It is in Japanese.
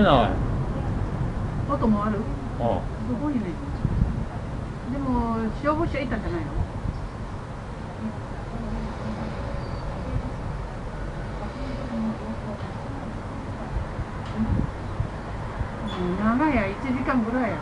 れない。音もある？ああ。すごいね。でも消防車いたんじゃないの？長いや1時間ぐらいや。